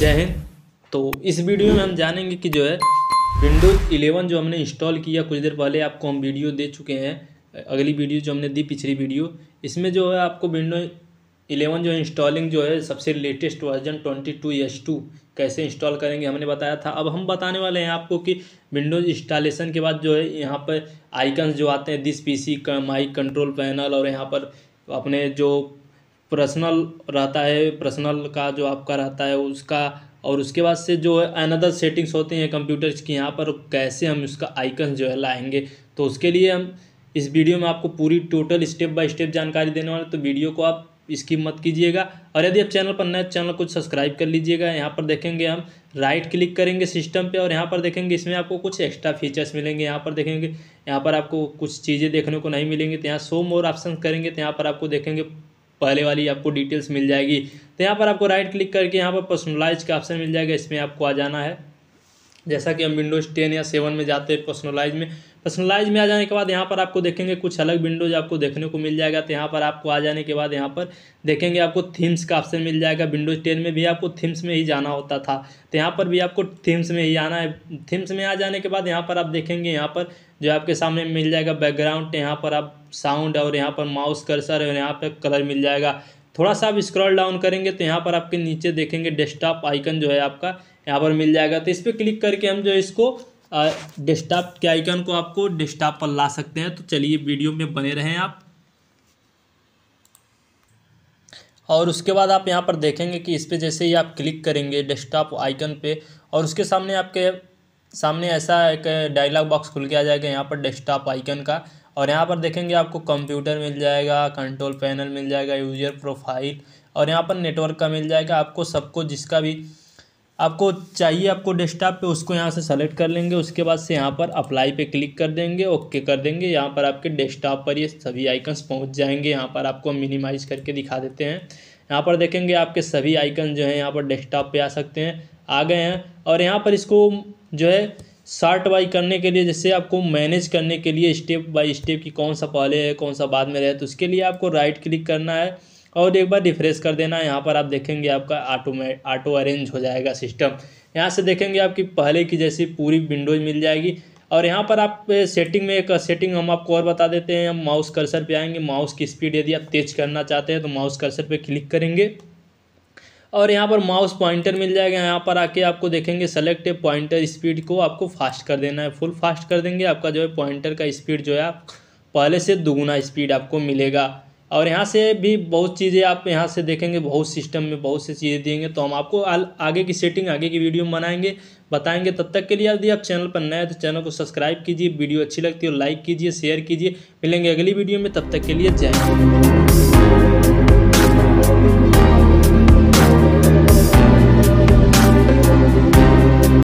जय हिंद। तो इस वीडियो में हम जानेंगे कि जो है विंडोज़ 11 जो हमने इंस्टॉल किया कुछ देर पहले, आपको हम वीडियो दे चुके हैं। अगली वीडियो जो हमने दी, पिछली वीडियो इसमें जो है आपको विंडो 11 जो है इंस्टॉलिंग जो है, सबसे लेटेस्ट वर्जन 22 एस टू कैसे इंस्टॉल करेंगे हमने बताया था। अब हम बताने वाले हैं आपको कि विंडोज़ इंस्टॉलेशन के बाद जो है, यहाँ पर आइकन्स जो आते हैं this PC mic control panel और यहाँ पर अपने जो पर्सनल रहता है पर्सनल का जो आपका रहता है, उसका और उसके बाद से जो है अनदर सेटिंग्स होती हैं कंप्यूटर्स की, यहाँ पर कैसे हम उसका आइकन जो है लाएँगे। तो उसके लिए हम इस वीडियो में आपको पूरी टोटल स्टेप बाय स्टेप जानकारी देने वाले तो वीडियो को आप इसकी मत कीजिएगा। और यदि आप चैनल पर नए चैनल को सब्सक्राइब कर लीजिएगा। यहाँ पर देखेंगे हम राइट क्लिक करेंगे सिस्टम पे और यहाँ पर देखेंगे इसमें आपको कुछ एक्स्ट्रा फीचर्स मिलेंगे। यहाँ पर देखेंगे, यहाँ पर आपको कुछ चीज़ें देखने को नहीं मिलेंगी। तो यहाँ सो मोर ऑप्शन करेंगे। तो यहाँ पर आपको देखेंगे पहले वाली आपको डिटेल्स मिल जाएगी। तो यहाँ पर आपको राइट क्लिक करके यहाँ पर पर्सनलाइज का ऑप्शन मिल जाएगा। इसमें आपको आ जाना है। जैसा कि हम विंडोज़ टेन या सेवन में जाते हैं पर्सनलाइज में पर्सनलाइज में आ जाने के बाद यहाँ पर आपको देखेंगे कुछ अलग विंडोज़ आपको देखने को मिल जाएगा तो यहाँ पर आपको आ जाने के बाद यहाँ पर देखेंगे आपको थीम्स का ऑप्शन मिल जाएगा विंडोज़ टेन में भी आपको थीम्स में ही जाना होता था तो यहाँ पर भी आपको थीम्स में ही आना है थीम्स में आ जाने के बाद यहाँ पर आप देखेंगे यहाँ पर जो आपके सामने मिल जाएगा बैकग्राउंड यहाँ पर आप साउंड और यहाँ पर माउस कर्सर और यहाँ पर कलर मिल जाएगा थोड़ा सा आप स्क्रॉल डाउन करेंगे तो यहाँ पर आपके नीचे देखेंगे डेस्कटॉप आइकन जो है आपका यहाँ पर मिल जाएगा तो इस पर क्लिक करके हम जो इसको डेस्कटॉप के आइकन को आपको डेस्कटॉप पर ला सकते हैं। तो चलिए वीडियो में बने रहें आप। और उसके बाद आप यहाँ पर देखेंगे कि इस पर जैसे ही आप क्लिक करेंगे डेस्कटॉप आइकन पे, और उसके सामने आपके, सामने ऐसा एक डायलॉग बॉक्स खुल के आ जाएगा यहाँ पर डेस्कटॉप आइकन का। और यहाँ पर देखेंगे आपको कंप्यूटर मिल जाएगा कंट्रोल पैनल मिल जाएगा यूज़र प्रोफ़ाइल और यहाँ पर नेटवर्क का मिल जाएगा। आपको सबको जिसका भी आपको चाहिए, आपको डेस्कटॉप पे उसको यहाँ से सेलेक्ट कर लेंगे, उसके बाद से यहाँ पर अप्लाई पे क्लिक कर देंगे ओके कर देंगे, यहाँ पर आपके डेस्कटॉप पर ये सभी आइकन्स पहुँच जाएँगे, यहाँ पर आपको मिनिमाइज करके दिखा देते हैं। यहाँ पर देखेंगे आपके सभी आइकन जो है यहाँ पर डेस्कटॉप पे आ सकते हैं, आ गए हैं, और यहाँ पर इसको जो है शार्ट बाई करने के लिए, जैसे आपको मैनेज करने के लिए स्टेप बाय स्टेप कि कौन सा पहले है, कौन सा बाद में रहे तो उसके लिए आपको राइट क्लिक करना है। और एक बार रिफ्रेश कर देना, यहाँ पर आप देखेंगे आपका ऑटो ऑटो अरेंज हो जाएगा सिस्टम यहाँ से देखेंगे आपकी पहले की जैसी पूरी विंडोज़ मिल जाएगी। और यहाँ पर आप सेटिंग में एक सेटिंग हम आपको और बता देते हैं। हम माउस कर्सर पे आएँगे माउस की स्पीड यदि आप तेज करना चाहते हैं तो माउस कर्सर पे क्लिक करेंगे। और यहाँ पर माउस पॉइंटर मिल जाएगा। यहाँ पर आके आपको देखेंगे सेलेक्ट पॉइंटर स्पीड को आपको फास्ट कर देना है। फुल फास्ट कर देंगे। आपका जो है पॉइंटर का स्पीड जो है आप, पहले से दोगुना स्पीड आपको मिलेगा। और यहाँ से भी बहुत चीज़ें आप यहाँ से देखेंगे, बहुत सिस्टम में बहुत सी चीज़ें देंगे तो हम आपको आगे की सेटिंग आगे की वीडियो में बनाएँगे, बताएँगे। तब तक के लिए यदि आप चैनल पर नए हैं तो चैनल को सब्सक्राइब कीजिए वीडियो अच्छी लगती है लाइक कीजिए शेयर कीजिए। मिलेंगे अगली वीडियो में, तब तक के लिए जय हिंद।